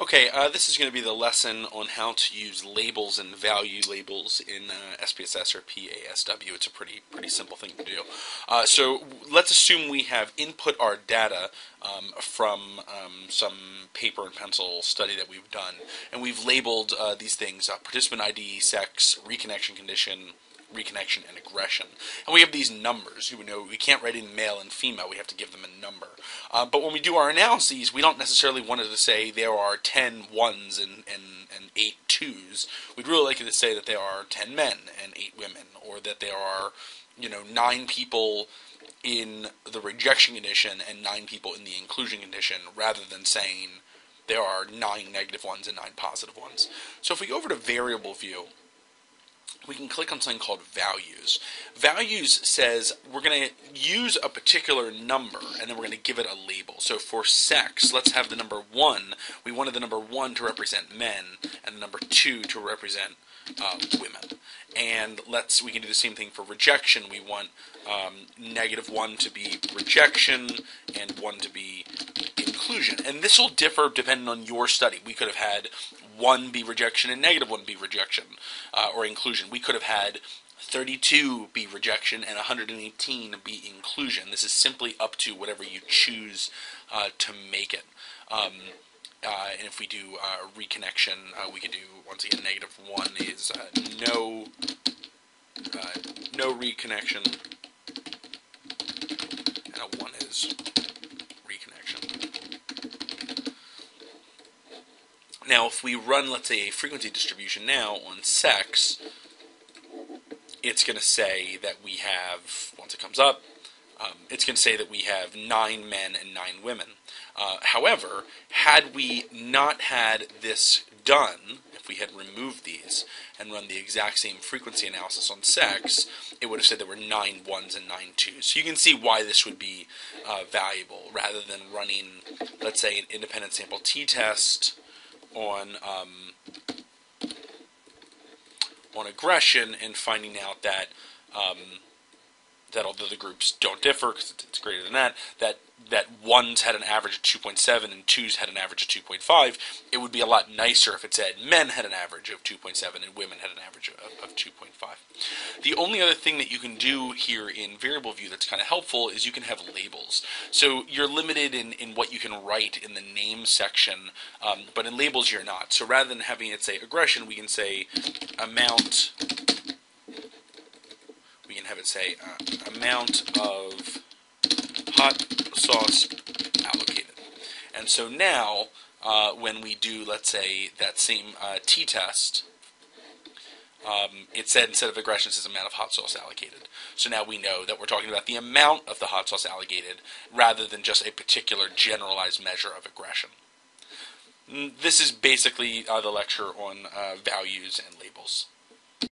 Okay, uh, this is going to be the lesson on how to use labels and value labels in uh, SPSS or PASW. It's a pretty pretty simple thing to do. Uh, so let's assume we have input our data um, from um, some paper and pencil study that we've done, and we've labeled uh, these things: uh, participant ID, sex, reconnection condition, reconnection and aggression. And we have these numbers. You know, we can't write in male and female. We have to give them a number. Uh, but when we do our analyses, we don't necessarily want to say there are 10 ones and, and, and 8 twos. We'd really like to say that there are 10 men and 8 women, or that there are, you know, 9 people in the rejection condition and 9 people in the inclusion condition, rather than saying there are 9 negative ones and 9 positive ones. So if we go over to variable view, we can click on something called values. Values says we're going to use a particular number and then we're going to give it a label. So for sex, let's have the number 1. We wanted the number 1 to represent men and the number 2 to represent uh, women. And let's we can do the same thing for rejection. We want um, negative 1 to be rejection and 1 to be inclusion. And this will differ depending on your study. We could have had one be rejection and negative one be rejection uh, or inclusion. We could have had 32 be rejection and 118 be inclusion. This is simply up to whatever you choose uh, to make it. Um, uh, and if we do uh, reconnection, uh, we could do once again negative one is uh, no no reconnection, and a one is Now, if we run, let's say, a frequency distribution now on sex, it's going to say that we have, once it comes up, um, it's going to say that we have nine men and nine women. Uh, however, had we not had this done, if we had removed these and run the exact same frequency analysis on sex, it would have said there were nine ones and nine twos. So you can see why this would be uh, valuable rather than running, let's say, an independent sample t test on um, on aggression and finding out that um, that although the groups don't differ because it's greater than that, that that ones had an average of 2.7 and twos had an average of 2.5, it would be a lot nicer if it said men had an average of 2.7 and women had an average of, of 2.5. The only other thing that you can do here in variable view that's kind of helpful is you can have labels. So you're limited in, in what you can write in the name section, um, but in labels you're not. So rather than having it say aggression, we can say amount it say uh, amount of hot sauce allocated. And so now, uh, when we do, let's say, that same uh, t-test, um, it said instead of aggression, it says amount of hot sauce allocated. So now we know that we're talking about the amount of the hot sauce allocated rather than just a particular generalized measure of aggression. This is basically uh, the lecture on uh, values and labels.